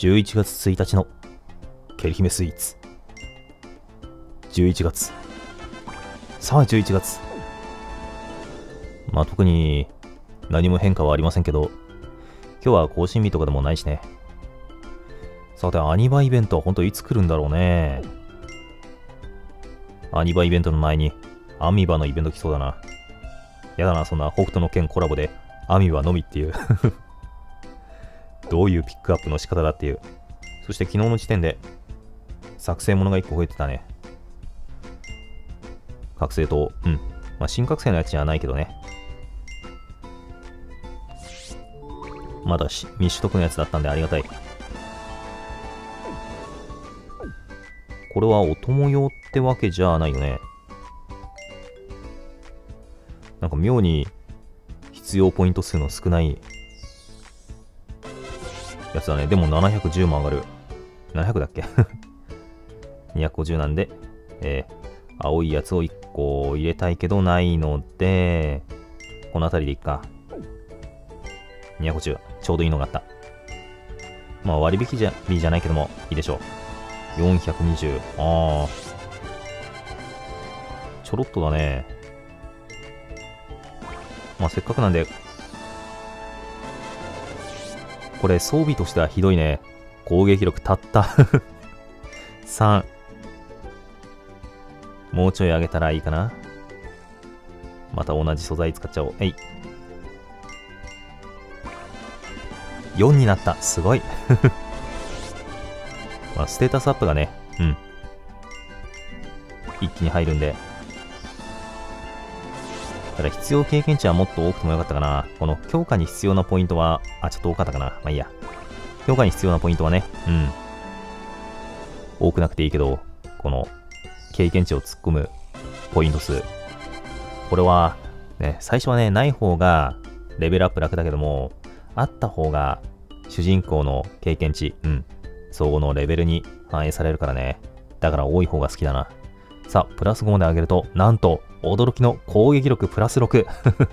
11月1日のケリ姫スイーツ。11月。さあ、11月。まあ、特に何も変化はありませんけど、今日は更新日とかでもないしね。さて、アニバイベントは本当いつ来るんだろうね。アニバイベントの前に、アミバのイベント来そうだな。やだな、そんな北斗の剣コラボで、アミバのみっていうどういうピックアップの仕方だっていう。そして昨日の時点で、作成物が1個増えてたね。覚醒と、うん。まあ、新覚醒のやつじゃないけどね。まだし未取得のやつだったんでありがたい。これはお供用ってわけじゃないよね。なんか妙に必要ポイント数の少ないやつだね。でも710も上がる。700だっけ ?250 なんで、えー、青いやつを1個入れたいけどないので、この辺りでいっか。250。ちょうどいいのがあった。まあ割引じゃ、日じゃないけども、いいでしょう。420。ああ。ちょろっとだね。まあせっかくなんで、これ装備としてはひどいね。攻撃力たった 3。もうちょい上げたらいいかな。また同じ素材使っちゃおう。えい。4になった。すごい。まあ、ステータスアップがね、うん。一気に入るんで。ただ必要経験値はもっと多くてもよかったかな。この強化に必要なポイントは、あ、ちょっと多かったかな。まあいいや。強化に必要なポイントはね、うん。多くなくていいけど、この経験値を突っ込むポイント数。これは、ね、最初はね、ない方がレベルアップ楽だけども、あった方が主人公の経験値、うん、相互のレベルに反映されるからね。だから多い方が好きだな。さあ、プラス5まで上げると、なんと、驚きの攻撃力プラス6。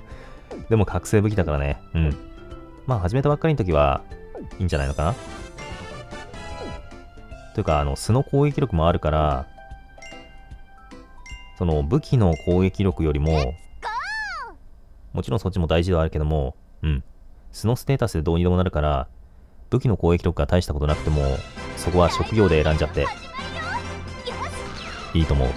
でも覚醒武器だからね。うん。まあ、始めたばっかりの時はいいんじゃないのかな？というか、あの、素の攻撃力もあるから、その武器の攻撃力よりも、もちろんそっちも大事ではあるけども、うん。素のステータスでどうにでもなるから、武器の攻撃力が大したことなくても、そこは職業で選んじゃって、いいと思う。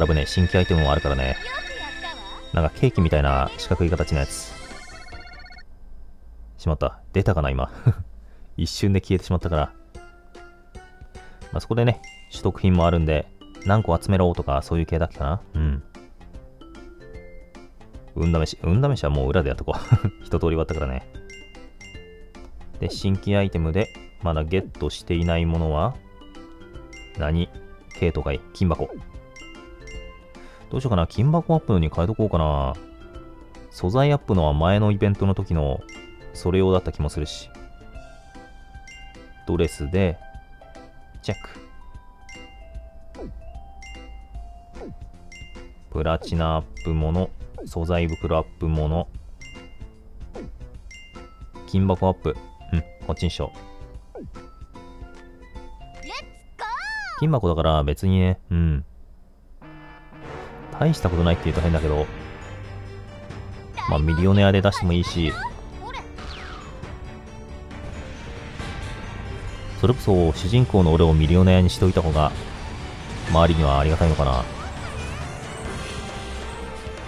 宝船、新規アイテムもあるからね。なんかケーキみたいな四角い形のやつ。しまった。出たかな、今。一瞬で消えてしまったから。まあ、そこでね、取得品もあるんで、何個集めろとか、そういう系だっけかなうん。運試し。運試しはもう裏でやっとこう。一通り終わったからね。で、新規アイテムで、まだゲットしていないものは、何？K とかい金箱。どうしようかな。金箱アップのに変えとこうかな。素材アップのは前のイベントの時のそれ用だった気もするし。ドレスで、チェック。プラチナアップもの、素材袋アップもの、金箱アップ。うん、こっちにしよう。金箱だから別にね、うん。大したことないって言うと変だけど、まあミリオネアで出してもいいし、それこそ主人公の俺をミリオネアにしておいた方が、周りにはありがたいのかな。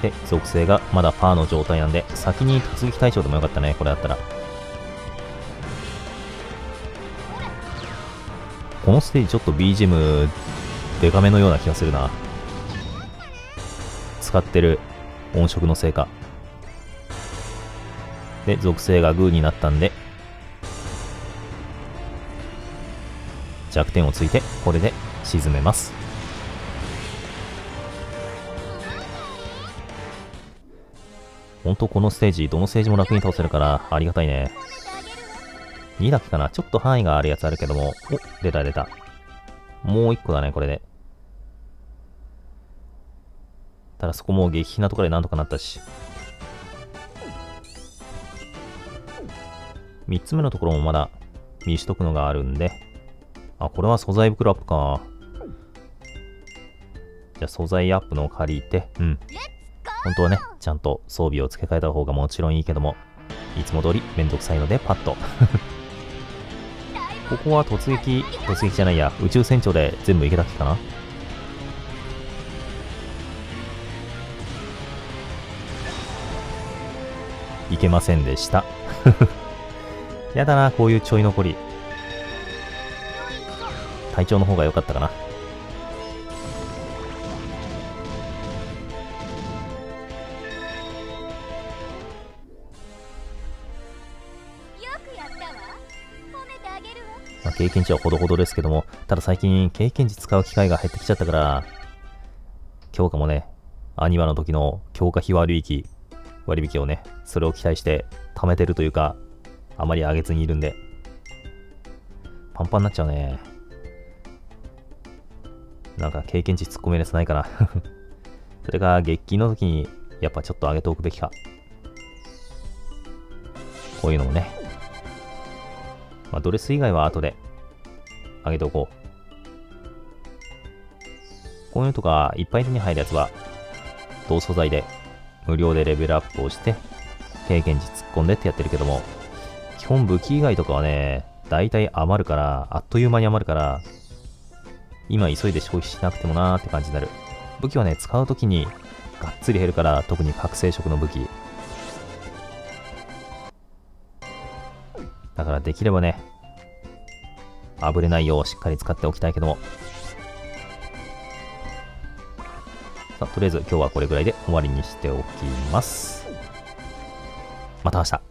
で、属性がまだパーの状態なんで、先に突撃対象でもよかったね、これだったら。このステージちょっと BGM デカめのような気がするな。使ってる音色のせいか。で、属性がグーになったんで、弱点をついて、これで沈めます。ほんとこのステージ、どのステージも楽に倒せるからありがたいね。2だけかなちょっと範囲があるやつあるけども。お、出た出た。もう1個だね、これで。ただそこも激品なところでなんとかなったし。3つ目のところもまだ見しとくのがあるんで。あ、これは素材袋アップか。じゃあ素材アップのを借りて、うん。本当はね、ちゃんと装備を付け替えた方がもちろんいいけども、いつも通りめんどくさいのでパッと。ここは突撃、突撃じゃないや、宇宙船長で全部いけたっけかな？いけませんでした。やだな、こういうちょい残り。体調の方が良かったかな。まあ、経験値はほどほどですけども、ただ最近経験値使う機会が減ってきちゃったから、強化もね、アニマの時の強化費割引、割引をね、それを期待して貯めてるというか、あまり上げずにいるんで、パンパンになっちゃうね。なんか経験値突っ込めるやつないかな それが月金の時にやっぱちょっと上げておくべきか。こういうのもね。まあ、ドレス以外は後で上げておこう。こういうのとかいっぱい手に入るやつは同素材で無料でレベルアップをして経験値突っ込んでってやってるけども基本武器以外とかはね大体余るからあっという間に余るから今急いで消費しなくてもなーって感じになる。武器はね、使うときにがっつり減るから、特に覚醒色の武器。だからできればね、あぶれないようしっかり使っておきたいけども。さあ、とりあえず今日はこれぐらいで終わりにしておきます。また明日。